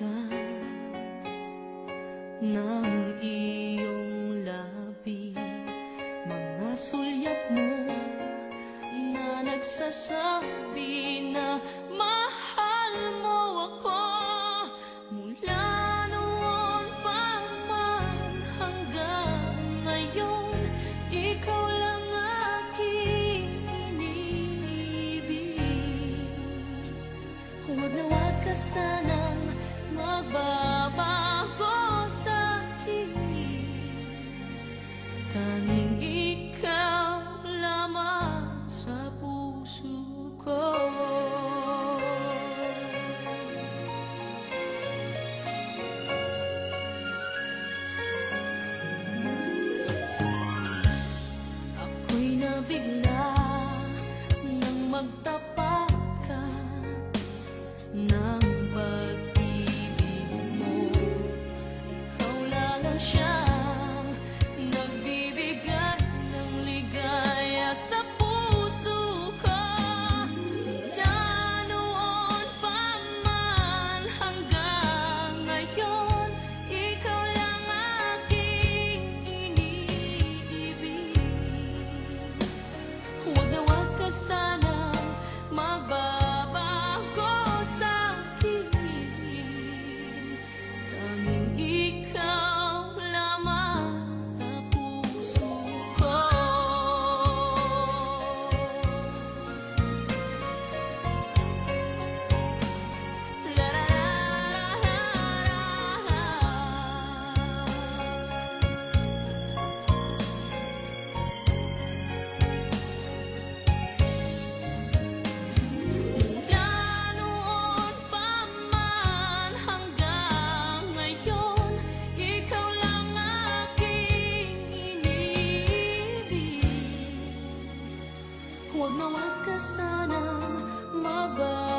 mabigkas Ng iyong labi. Mga sulyap mo Na nagsasabi na Mahal magtapos bye.